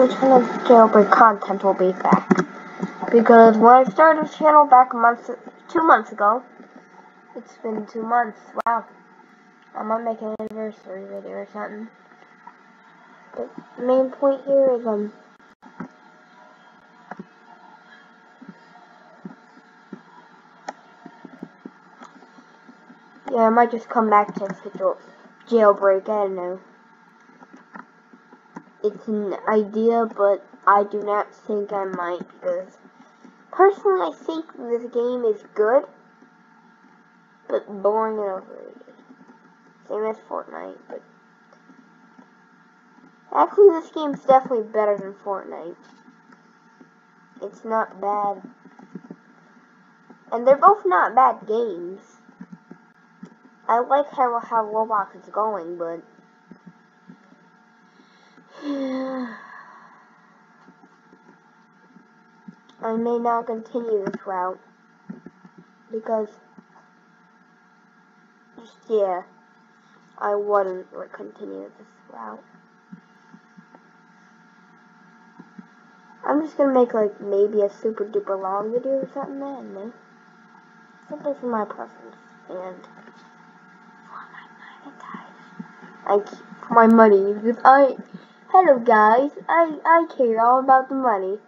return of jailbreak content will be back. Because when I started the channel back a month, two months ago, it's been two months. Wow. I might make an anniversary video or something. But the main point here is um Yeah, I might just come back to jailbreak, I don't know. It's an idea, but I do not think I might because personally I think this game is good, but boring and overrated. Same as Fortnite, but actually this game's definitely better than Fortnite. It's not bad. And they're both not bad games. I like how how Roblox is going, but I may not continue this route because just yeah, I wouldn't continue this route. I'm just gonna make like maybe a super duper long video or something, man. Simply for my preference and. for my monetize. I keep my money because I hello guys I I care all about the money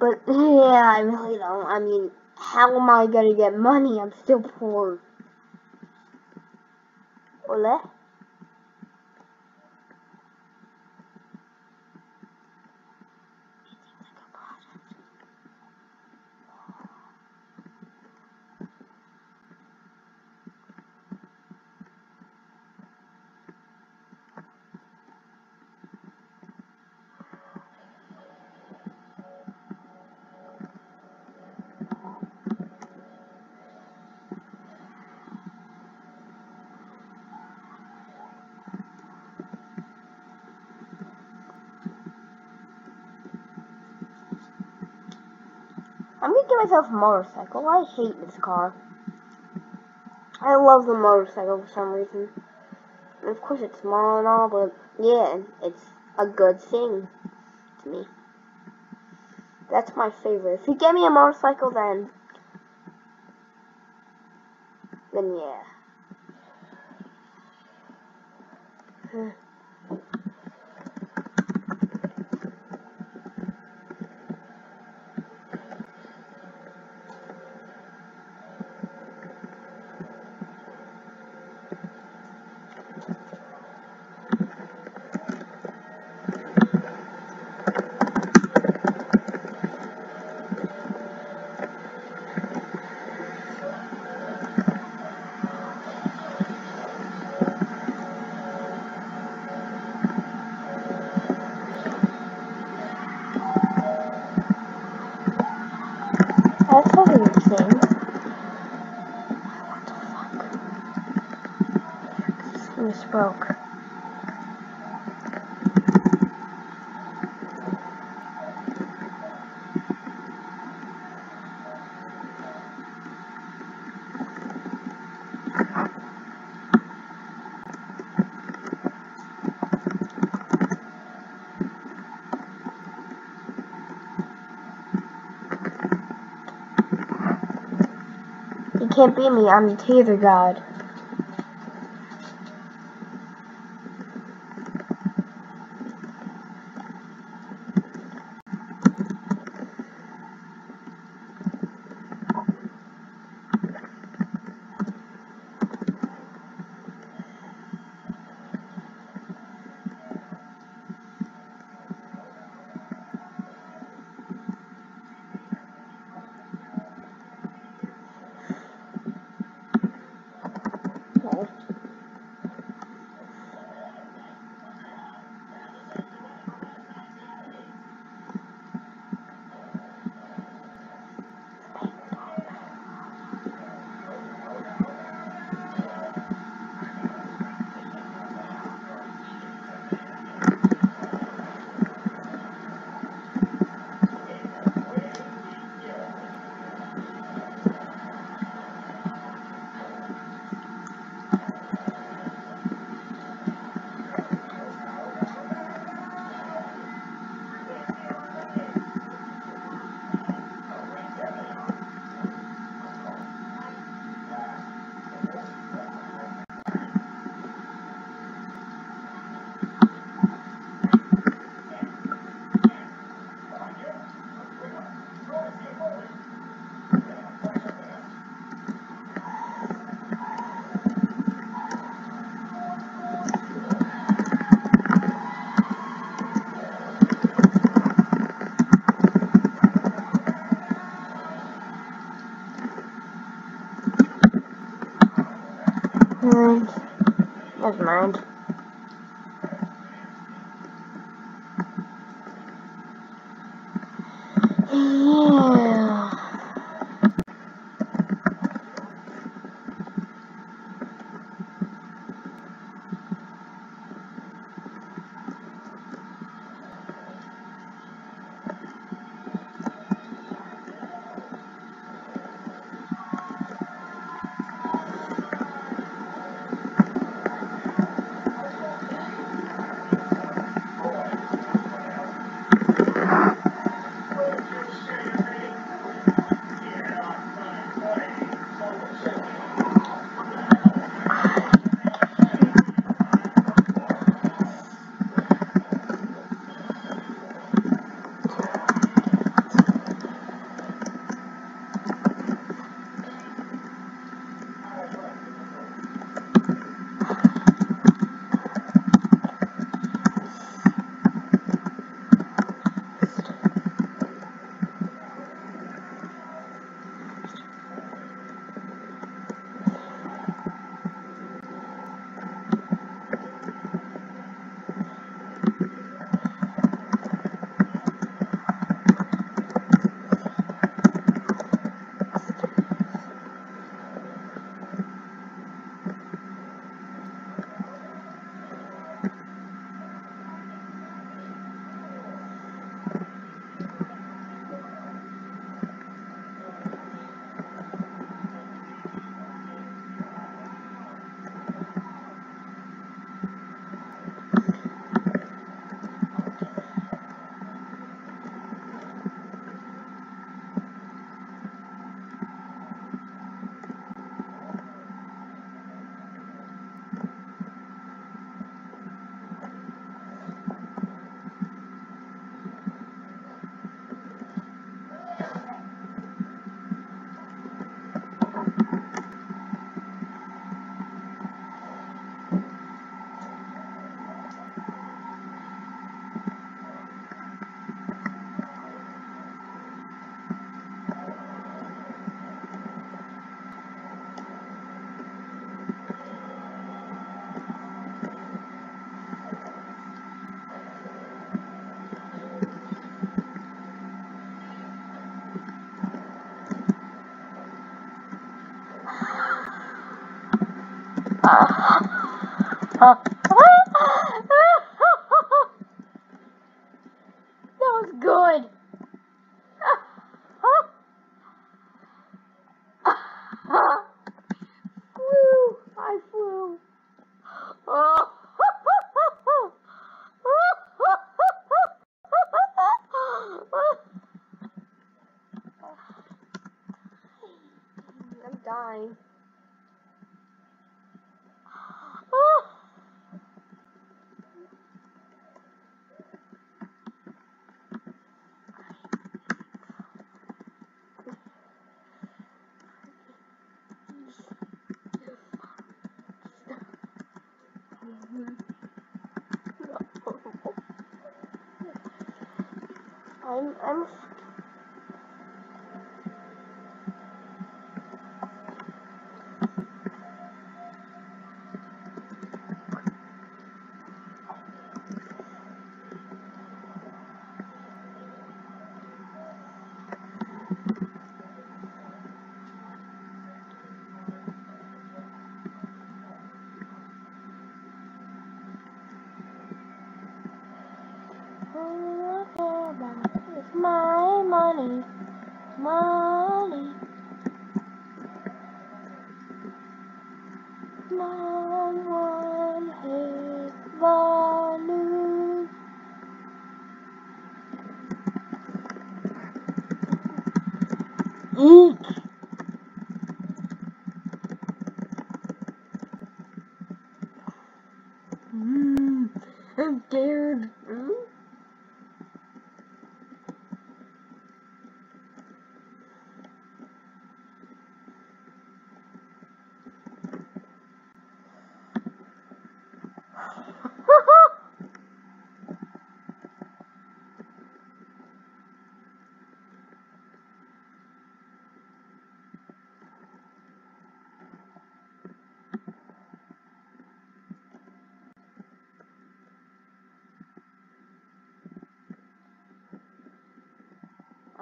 but yeah I really don't. I mean how am I gonna get money? I'm still poor. Ole I'm gonna get myself a motorcycle. I hate this car. I love the motorcycle for some reason. And of course it's small and all, but yeah, it's a good thing to me. That's my favorite. If you get me a motorcycle, then... Then yeah. That's a weird thing. What the fuck? This thing is broke. You can't beat me, I'm the Tether God. Alright. Never mind. That was good. flew. I flew. Oh. I'm dying. I'm I'm All I care about is my money, money. Nine one hit the news.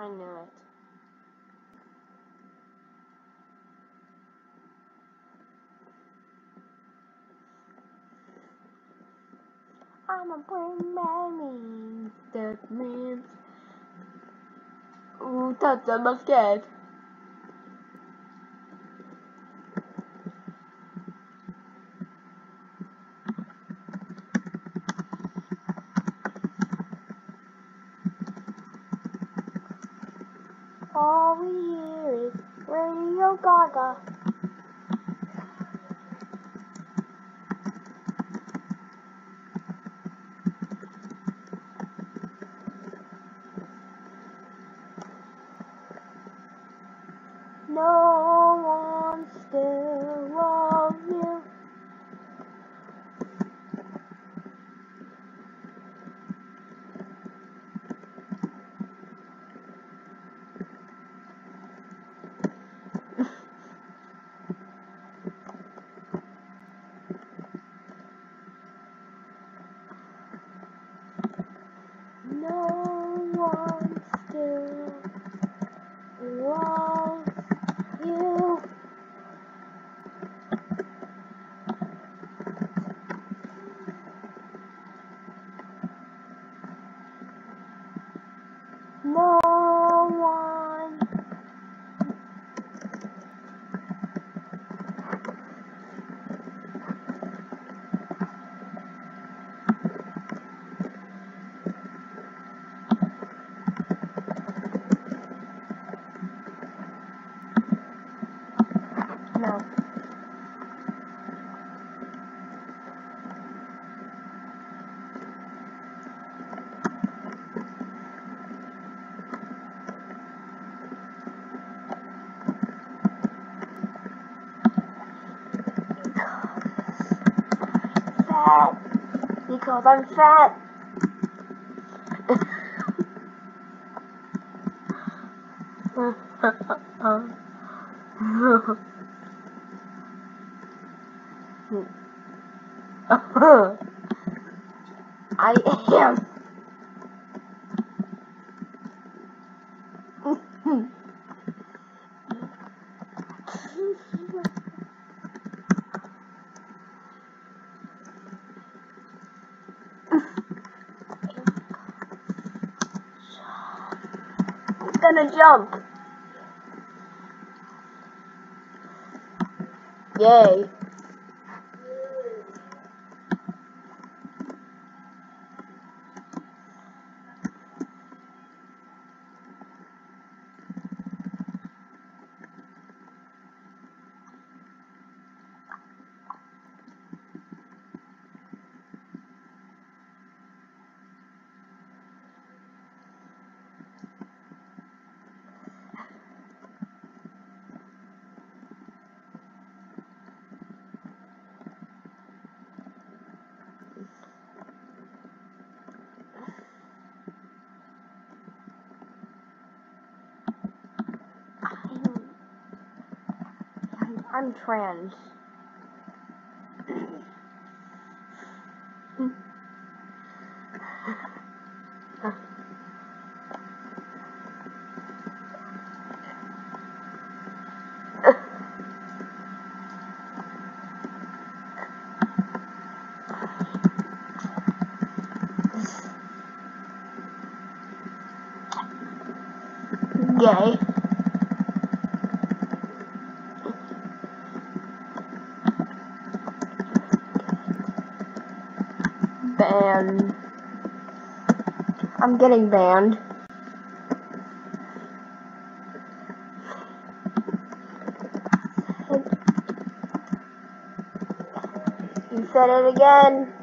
I knew it. I'ma bring money. That means. Ooh, that's I'm scared. Because I'm fat. I am. Jump. Yay. I'm, I'm, trans. Gay. Banned. I'm getting banned. You said it again.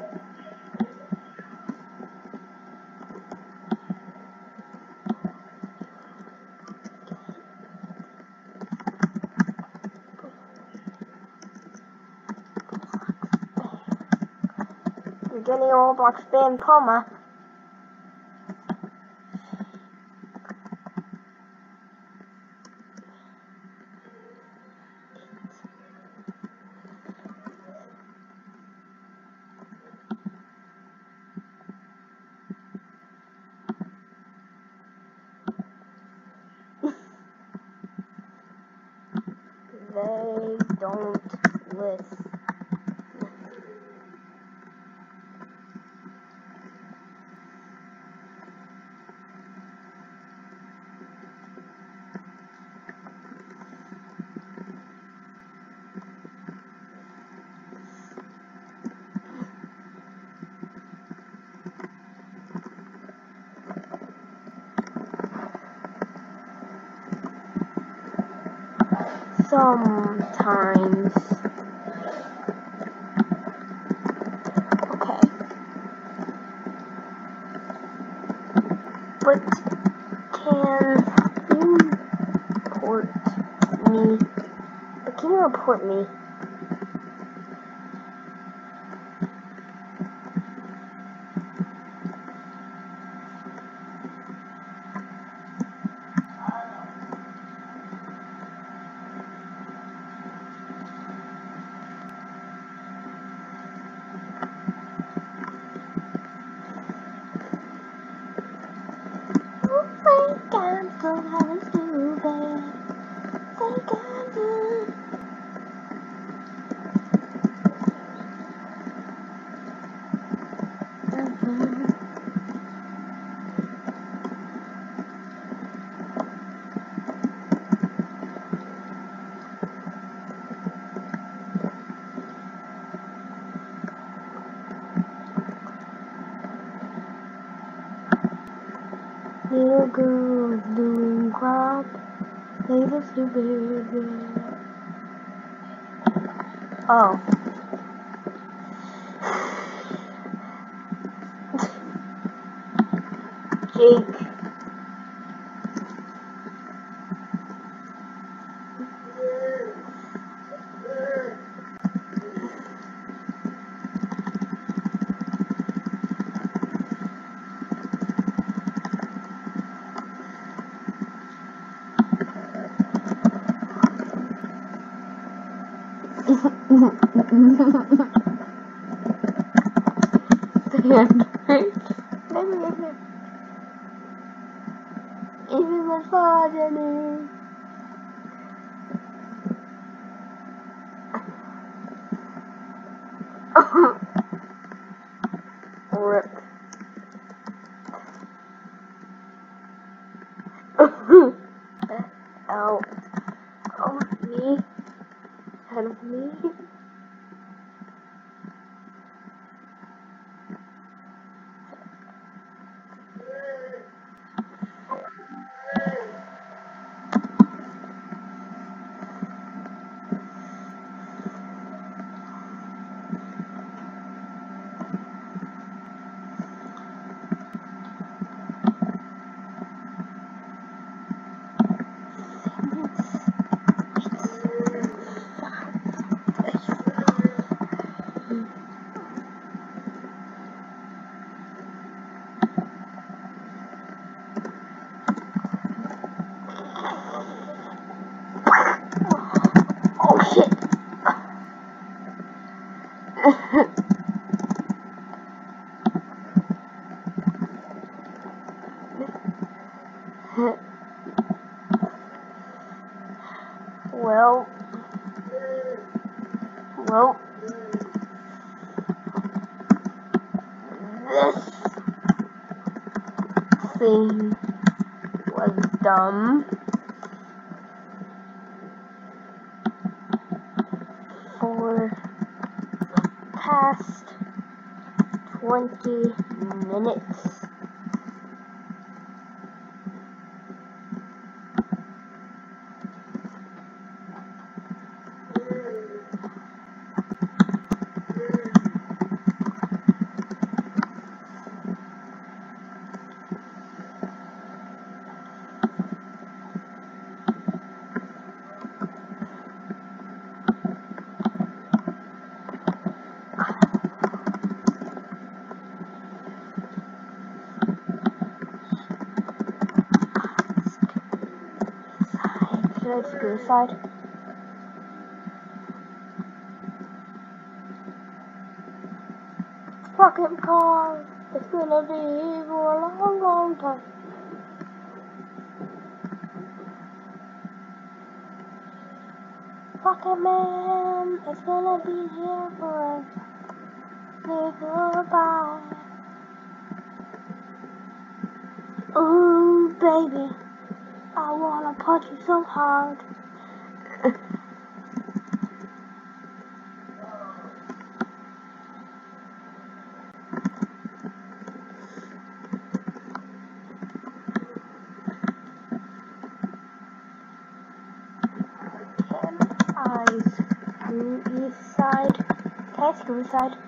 the old box Ben Poma. they don't list. Sometimes. Okay. But can you report me? But can you report me? think I'm so having stupid. Think I'm good. Mhm. Little girl doing crap. Oh. Sevmek. Ne bileyim. Evime sadece well, this thing was dumb. For past 20 I just go aside? Fucking car! It's gonna be here for a long, long time. Rocket Man it's gonna be here for us. Say goodbye. Ooh, baby, wanna punch you so hard. eyes. East side. Test side.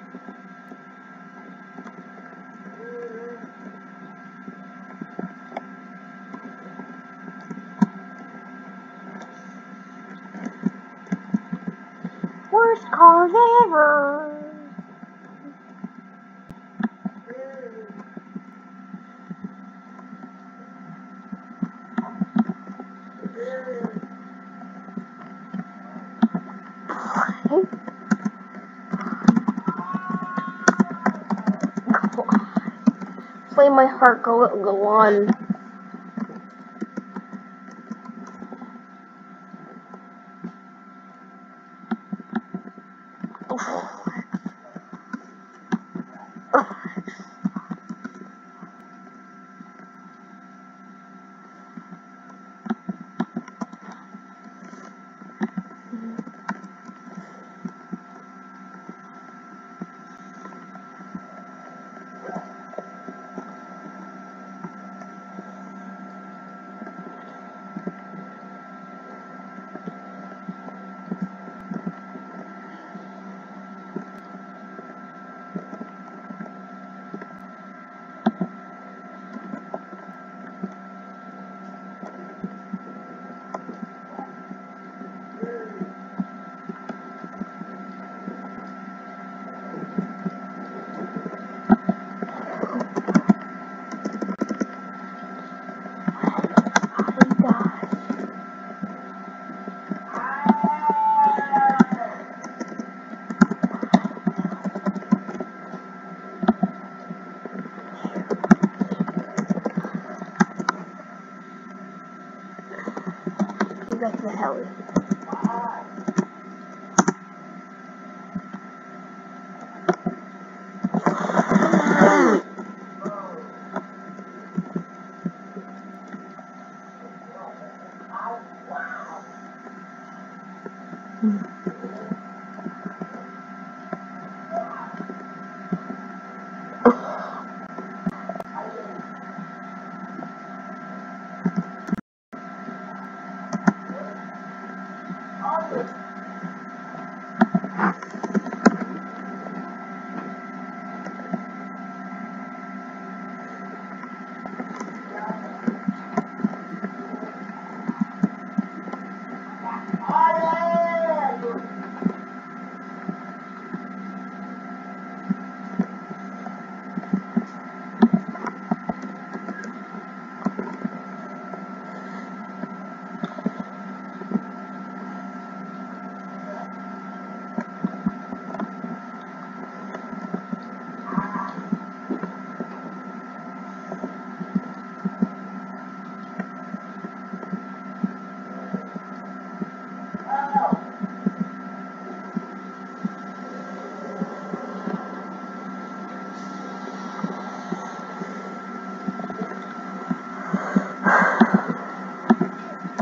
My heart go go on.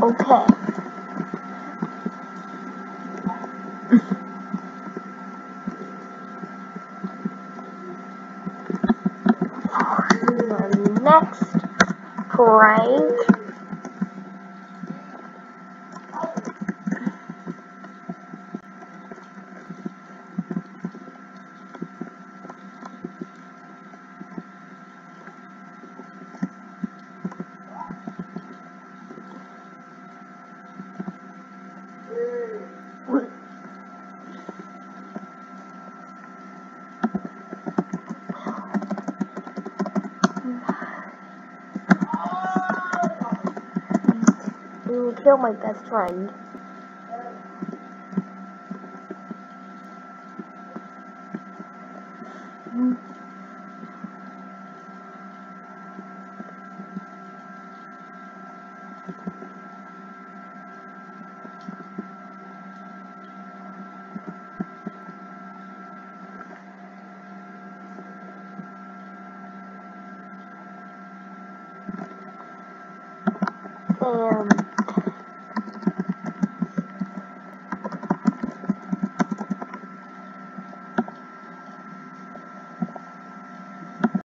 Okay. Kill my best friend.